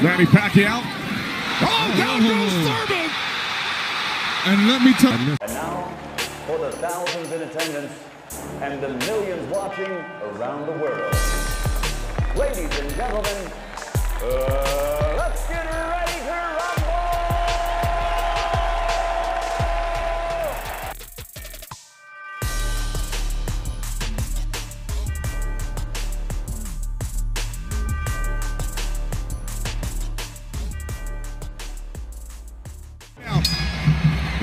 Manny Pacquiao. Oh, down goes Thurman. And let me tell you. And now, for the thousands in attendance and the millions watching around the world. Ladies and gentlemen, uh,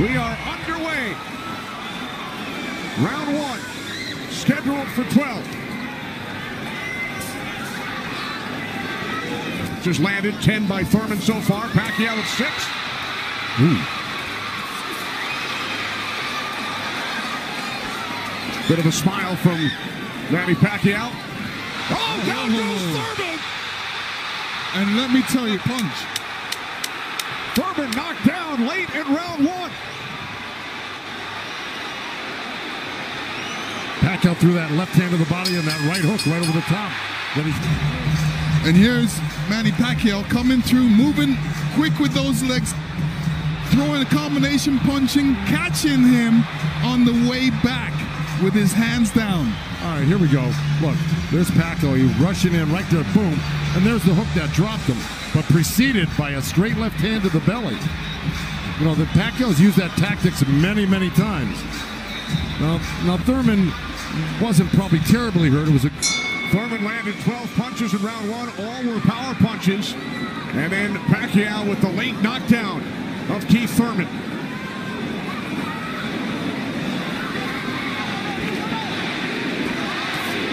We are underway. Round one, scheduled for 12. Just landed 10 by Thurman so far. Pacquiao at six. Bit of a smile from Manny Pacquiao. Oh, down goes oh. Thurman. And let me tell you, punch. Thurman knocked down late in round one. Threw that left hand to the body and that right hook right over the top. And here's Manny Pacquiao coming through, moving quick with those legs, throwing a combination punching, catching him on the way back with his hands down. All right, here we go. Look, there's Pacquiao. He's rushing in right there, boom. And there's the hook that dropped him, but preceded by a straight left hand to the belly. You know, the Pacquiao's used that tactics many, many times. Now, now Thurman wasn't probably terribly hurt. It was a Thurman landed 12 punches in round one. All were power punches. And then Pacquiao with the late knockdown of Keith Thurman.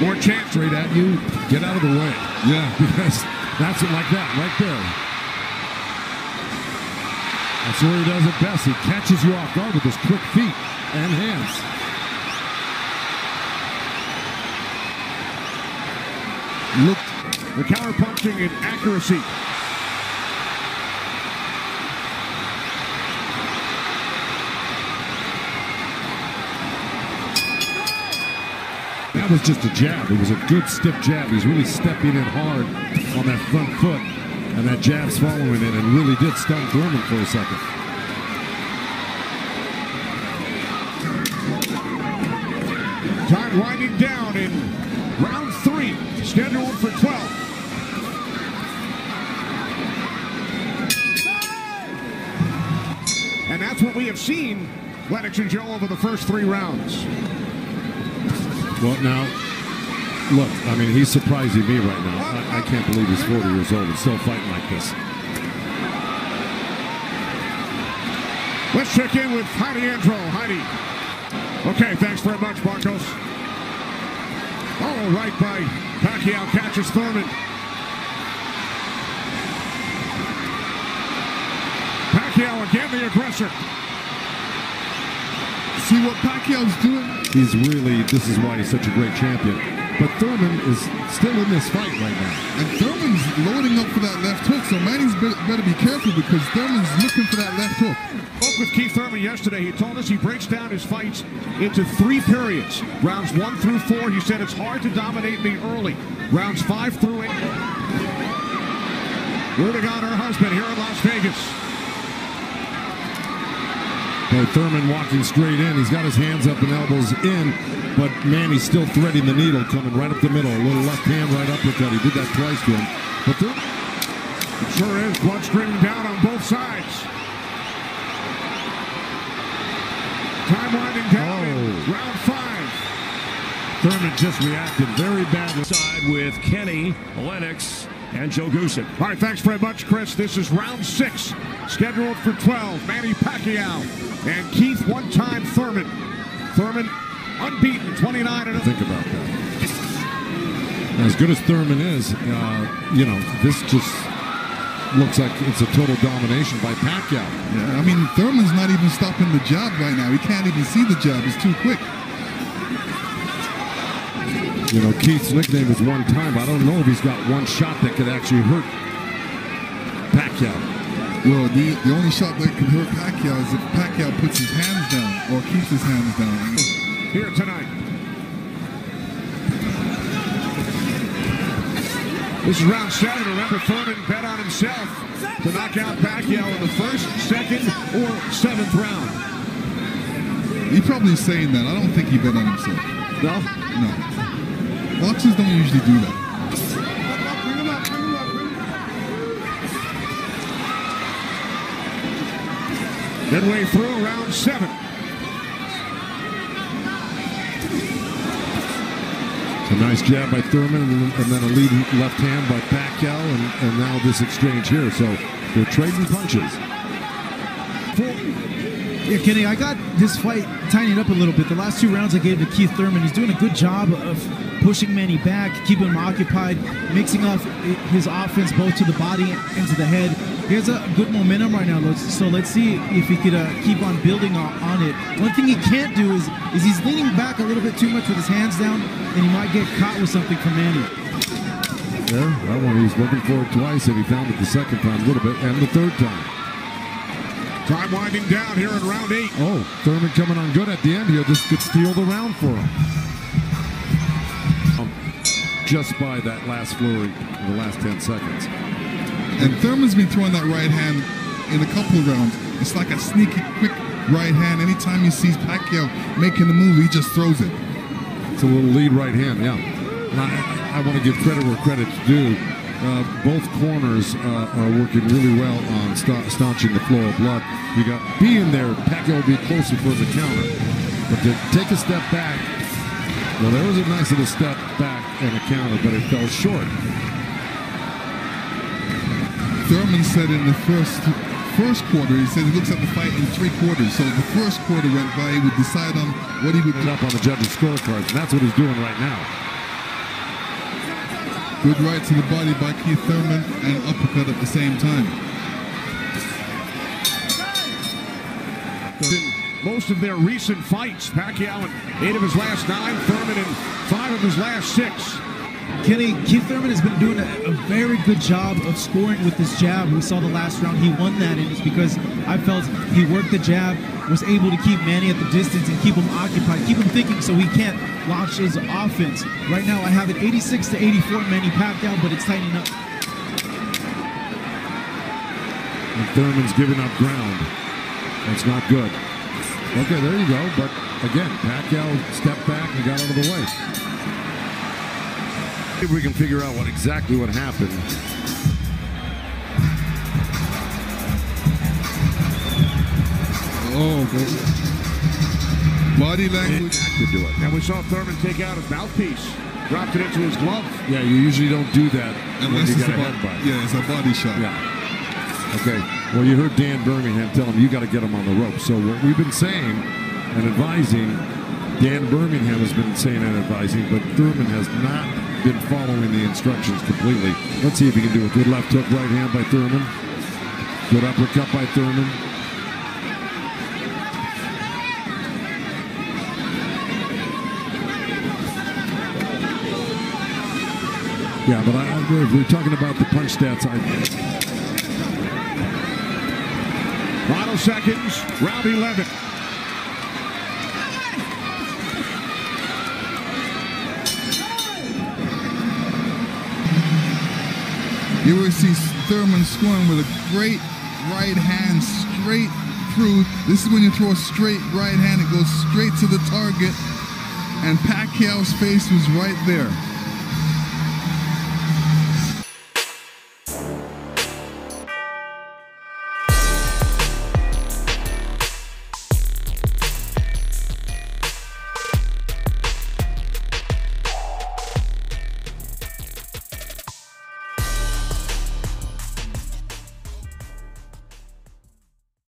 More chance. straight at you. Get out of the way. Yeah. Because that's it like that, right there. That's where he does it best. He catches you off guard with his quick feet and hands. Look, the counter punching and accuracy. That was just a jab. It was a good stiff jab. He's really stepping in hard on that front foot. And that jab's following it and really did stun Thurman for a second. Time winding down three, scheduled for 12. And that's what we have seen, Lennox and Joe, over the first three rounds. Well, now, look, I mean, he's surprising me right now. I, I can't believe he's 40 years old and still fighting like this. Let's check in with Heidi Androl. Heidi. Okay, thanks very much, Marcos. Oh, right by Pacquiao catches Thurman. Pacquiao again the aggressor. See what Pacquiao's doing? He's really, this is why he's such a great champion. But Thurman is still in this fight right now. And Thurman's loading up for that left hook, so Manny's be- better be careful because Thurman's looking for that left hook. Spoke with Keith Thurman yesterday. He told us he breaks down his fights into three periods. Rounds one through four, he said it's hard to dominate me early. Rounds five through eight. Rooting on her husband here in Las Vegas. Boy, Thurman walking straight in. He's got his hands up and elbows in, but man, he's still threading the needle, coming right up the middle. A little left hand right uppercut. He did that twice to him. But Thurman, sure is. Blood streaming down on both sides. Time winding down Oh. round five. Thurman just reacted very badly. side with Kenny, Lennox, and Joe Goossen. All right, thanks very much, Chris. This is round six, scheduled for 12. Manny Pacquiao and Keith one-time Thurman. Thurman unbeaten, 29 and Think about that. As good as Thurman is, uh, you know, this just looks like it's a total domination by Pacquiao. Yeah, I mean, Thurman's not even stopping the jab right now. He can't even see the jab. It's too quick. You know, Keith's nickname is one time. I don't know if he's got one shot that could actually hurt Pacquiao. Well, the, the only shot that can hurt Pacquiao is if Pacquiao puts his hands down or keeps his hands down. here tonight. This is round seven. Remember, Thurman bet on himself to knock out Pacquiao in the first, second, or seventh round. He's probably saying that. I don't think he bet on himself. No? No. Boxers don't usually do that. Midway through round seven. A nice jab by Thurman, and, then a lead left hand by Pacquiao, and, and now this exchange here. So they're trading punches. Yeah, Kenny, I got this fight tightened up a little bit. The last two rounds I gave to Keith Thurman. He's doing a good job of pushing Manny back, keeping him occupied, mixing up his offense both to the body and to the head. He has a good momentum right now, so let's see if he could uh, keep on building on, on, it. One thing he can't do is, is he's leaning back a little bit too much with his hands down, and he might get caught with something from Manny. Yeah, that one he was looking for it twice, and he found it the second time a little bit, and the third time. Time winding down here in round eight. Oh, Thurman coming on good at the end here. This could steal the round for him. Um, just by that last flurry in the last 10 seconds. And Thurman's been throwing that right hand in a couple of rounds. It's like a sneaky, quick right hand. Anytime he sees Pacquiao making the move, he just throws it. It's a little lead right hand, yeah. I, I want to give credit where credit's due. Uh, both corners uh, are working really well on sta- staunching the flow of blood. You got being there, Pacquiao will be closer for the counter. But to take a step back, well, there was a nice little step back and a counter, but it fell short. Thurman said in the first first quarter, he said he looks at the fight in three quarters. So the first quarter went by, he would decide on what he would put up on the judges' scorecards, and that's what he's doing right now. Good right to the body by Keith Thurman and uppercut at the same time. Most of their recent fights, Pacquiao in eight of his last nine, Thurman in five of his last six. Kenny, Keith Thurman has been doing a, a, very good job of scoring with this jab. We saw the last round, he won that, and it's because I felt he worked the jab, was able to keep Manny at the distance and keep him occupied, keep him thinking so he can't launch his offense. Right now, I have it 86 to 84 Manny Pacquiao, but it's tightening up. And Thurman's giving up ground. That's not good. Okay, there you go. But again, Pacquiao stepped back and got out of the way. If we can figure out what exactly what happened. Oh, body language. To do it. And we saw Thurman take out his mouthpiece, dropped it into his glove. Yeah, you usually don't do that unless you a, a headbutt. Yeah, it's a body shot. Yeah. Okay. Well, you heard Dan Birmingham tell him you got to get him on the rope. So what we've been saying and advising, Dan Birmingham has been saying and advising, but Thurman has not been following the instructions completely. Let's see if he can do a good left hook, right hand by Thurman. Good uppercut by Thurman. Yeah, but I, if we're talking about the punch stats, I, Final seconds, round 11. You will see Thurman scoring with a great right hand straight through. This is when you throw a straight right hand, it goes straight to the target. And Pacquiao's face was right there.